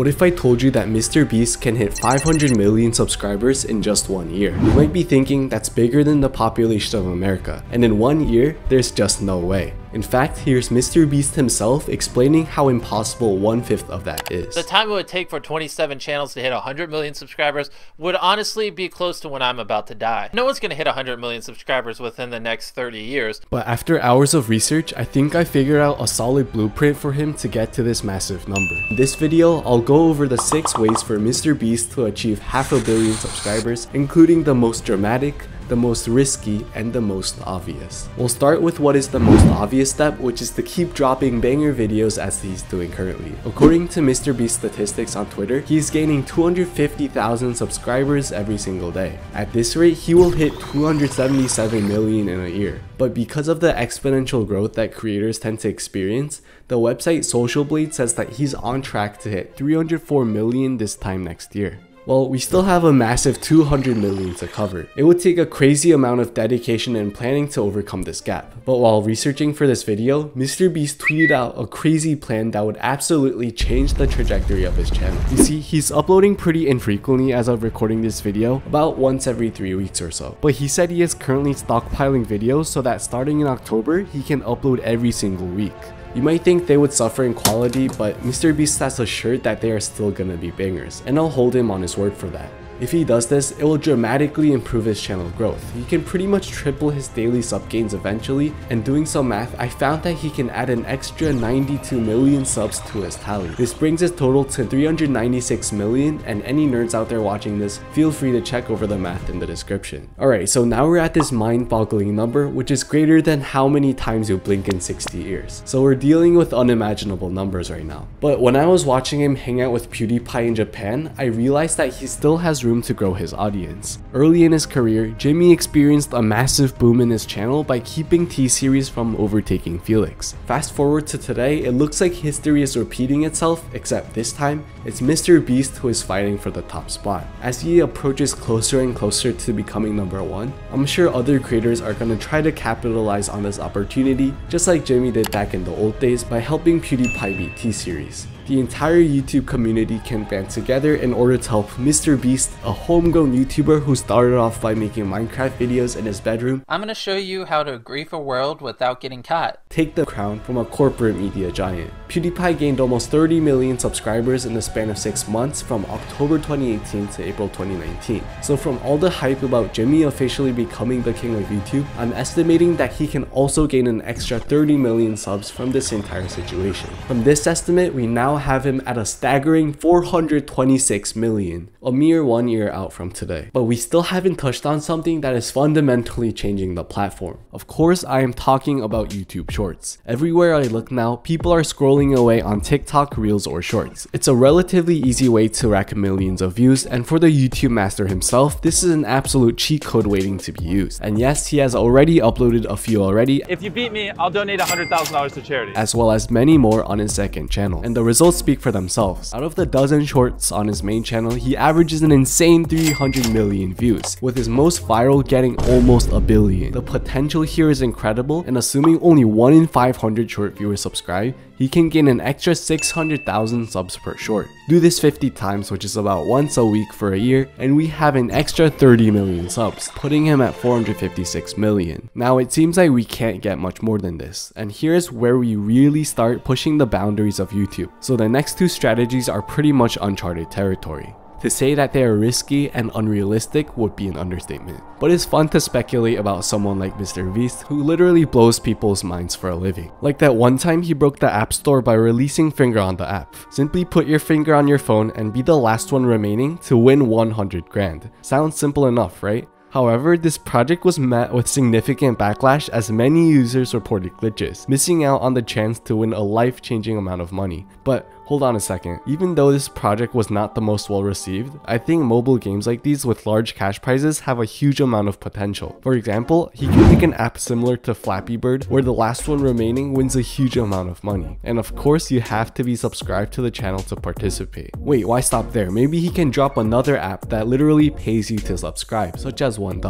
What if I told you that Mr. Beast can hit 500 million subscribers in just one year? You might be thinking that's bigger than the population of America, and in one year, there's just no way. In fact, here's Mr. Beast himself explaining how impossible one-fifth of that is. The time it would take for 27 channels to hit 100 million subscribers would honestly be close to when I'm about to die. No one's gonna hit 100 million subscribers within the next 30 years. But after hours of research, I think I figured out a solid blueprint for him to get to this massive number. In this video, I'll go over the 6 ways for Mr. Beast to achieve half a billion subscribers, including the most dramatic, the most risky, and the most obvious. We'll start with what is the most obvious step, which is to keep dropping banger videos as he's doing currently. According to Mr. Beast statistics on Twitter, he's gaining 250,000 subscribers every single day. At this rate, he will hit 277 million in a year. But because of the exponential growth that creators tend to experience, the website Social Blade says that he's on track to hit 304 million this time next year. Well, we still have a massive 200 million to cover. It would take a crazy amount of dedication and planning to overcome this gap. But while researching for this video, Mr. Beast tweeted out a crazy plan that would absolutely change the trajectory of his channel. You see, he's uploading pretty infrequently as of recording this video, about once every 3 weeks or so. But he said he is currently stockpiling videos so that starting in October, he can upload every single week. You might think they would suffer in quality, but Mr. Beast has assured that they are still gonna be bangers, and I'll hold him on his word for that. If he does this, it will dramatically improve his channel growth. He can pretty much triple his daily sub gains eventually, and doing some math, I found that he can add an extra 92 million subs to his tally. This brings his total to 396 million, and any nerds out there watching this, feel free to check over the math in the description. Alright, so now we're at this mind-boggling number, which is greater than how many times you blink in 60 years. So we're dealing with unimaginable numbers right now. But when I was watching him hang out with PewDiePie in Japan, I realized that he still has room to grow his audience. Early in his career, Jimmy experienced a massive boom in his channel by keeping T-Series from overtaking Felix. Fast forward to today, it looks like history is repeating itself, except this time, it's Mr. Beast who is fighting for the top spot. As he approaches closer and closer to becoming number one, I'm sure other creators are gonna try to capitalize on this opportunity, just like Jimmy did back in the old days by helping PewDiePie beat T-Series the entire YouTube community can band together in order to help Mr. Beast, a homegrown YouTuber who started off by making Minecraft videos in his bedroom. I'm gonna show you how to grief a world without getting caught. Take the crown from a corporate media giant. PewDiePie gained almost 30 million subscribers in the span of 6 months from October 2018 to April 2019. So from all the hype about Jimmy officially becoming the king of YouTube, I'm estimating that he can also gain an extra 30 million subs from this entire situation. From this estimate, we now have him at a staggering 426 million, a mere one year out from today. But we still haven't touched on something that is fundamentally changing the platform. Of course, I am talking about YouTube Shorts. Everywhere I look now, people are scrolling away on TikTok Reels or Shorts. It's a relatively easy way to rack millions of views, and for the YouTube master himself, this is an absolute cheat code waiting to be used. And yes, he has already uploaded a few already. If you beat me, I'll donate $100,000 to charity. As well as many more on his second channel. And the speak for themselves. Out of the dozen shorts on his main channel, he averages an insane 300 million views, with his most viral getting almost a billion. The potential here is incredible, and assuming only 1 in 500 short viewers subscribe, he can gain an extra 600,000 subs per short. Do this 50 times, which is about once a week for a year, and we have an extra 30 million subs, putting him at 456 million. Now it seems like we can't get much more than this, and here's where we really start pushing the boundaries of YouTube. So the next two strategies are pretty much uncharted territory. To say that they are risky and unrealistic would be an understatement. But it's fun to speculate about someone like Mr. Beast who literally blows people's minds for a living. Like that one time he broke the app store by releasing finger on the app. Simply put your finger on your phone and be the last one remaining to win 100 grand. Sounds simple enough, right? However, this project was met with significant backlash as many users reported glitches, missing out on the chance to win a life-changing amount of money. But hold on a second, even though this project was not the most well received, I think mobile games like these with large cash prizes have a huge amount of potential. For example, he can make an app similar to Flappy Bird where the last one remaining wins a huge amount of money. And of course, you have to be subscribed to the channel to participate. Wait, why stop there? Maybe he can drop another app that literally pays you to subscribe, such as $1.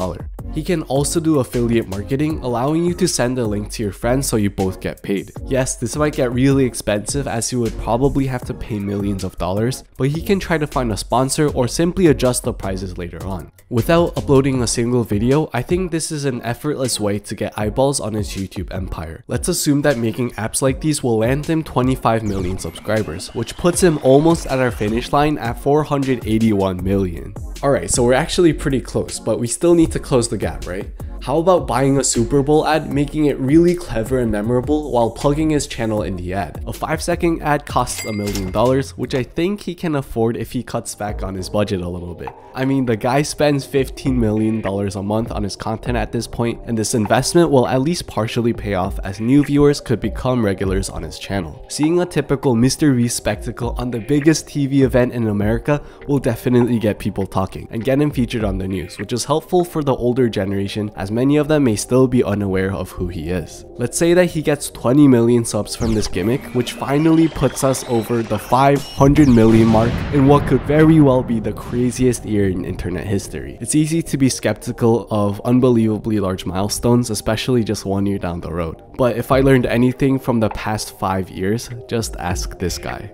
He can also do affiliate marketing, allowing you to send a link to your friends so you both get paid. Yes, this might get really expensive as you would probably have to pay millions of dollars, but he can try to find a sponsor or simply adjust the prices later on. Without uploading a single video, I think this is an effortless way to get eyeballs on his YouTube empire. Let's assume that making apps like these will land him 25 million subscribers, which puts him almost at our finish line at 481 million. Alright, so we're actually pretty close, but we still need to close the gap, right? How about buying a Super Bowl ad, making it really clever and memorable while plugging his channel in the ad? A 5 second ad costs a million dollars, which I think he can afford if he cuts back on his budget a little bit. I mean, the guy spends $15 million a month on his content at this point, and this investment will at least partially pay off as new viewers could become regulars on his channel. Seeing a typical Mr. Beast spectacle on the biggest TV event in America will definitely get people talking and get him featured on the news, which is helpful for the older generation as many of them may still be unaware of who he is. Let's say that he gets 20 million subs from this gimmick, which finally puts us over the 500 million mark in what could very well be the craziest year in internet history. It's easy to be skeptical of unbelievably large milestones, especially just one year down the road. But if I learned anything from the past 5 years, just ask this guy.